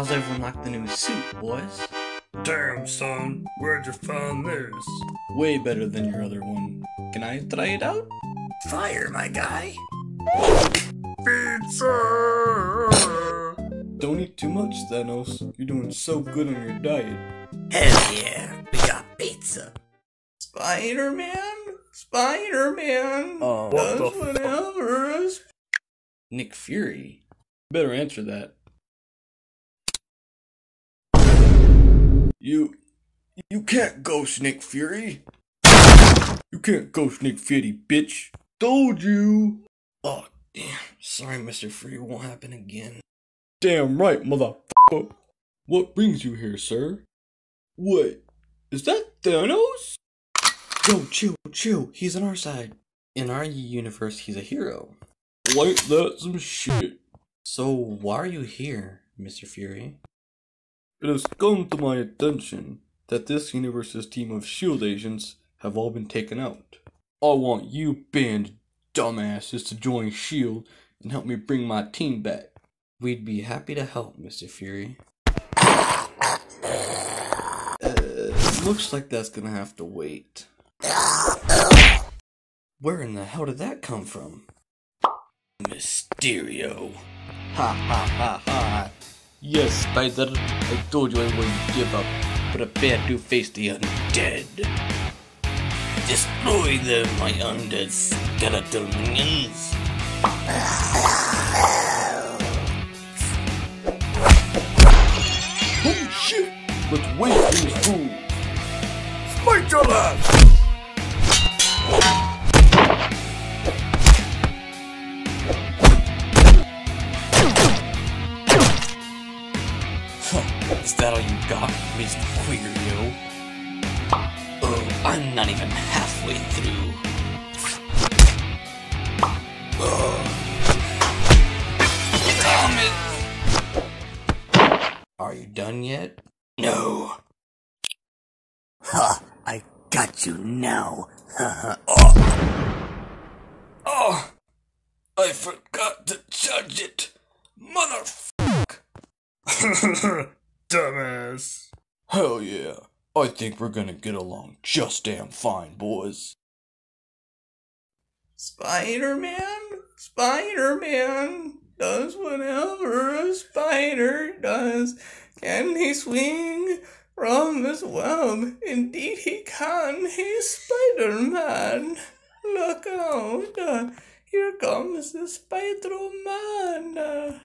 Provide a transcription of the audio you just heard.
How's everyone like the new suit, boys? Damn, son, where'd you find this? Way better than your other one. Can I try it out? Fire, my guy. Pizza! Don't eat too much, Thanos. You're doing so good on your diet. Hell yeah, we got pizza. Spider Man? Spider Man? Oh, what the whatever. Nick Fury? Better answer that. You. You can't ghost Nick Fury. You can't ghost Nick Fury, bitch. Told you. Oh, damn. Sorry, Mr. Fury. Won't happen again. Damn right, motherfucker. What brings you here, sir? What? Is that Thanos? Yo, chill, chill. He's on our side. In our universe, he's a hero. Like that some shit. So, why are you here, Mr. Fury? It has come to my attention that this universe's team of SHIELD agents have all been taken out. I want you band dumbasses to join SHIELD and help me bring my team back. We'd be happy to help, Mr. Fury. Uh, looks like that's gonna have to wait. Where in the hell did that come from? Mysterio. Ha ha ha ha. Yes, Spider. I told you I wouldn't give up. Prepare to face the undead. Destroy them, my undead skeletal minions. Holy shit! Let's wait this fool. Spike Is that all you got, Mr. Queerio? Oh, I'm not even halfway through. Ugh. Damn it! Are you done yet? No. Ha, I got you now. Oh. oh! I forgot to charge it! Motherfuck! Dumbass. Hell yeah. I think we're gonna get along just damn fine, boys. Spider Man? Spider Man does whatever a spider does. Can he swing from his web? Indeed he can. He's Spider Man. Look out. Here comes the Spider Man.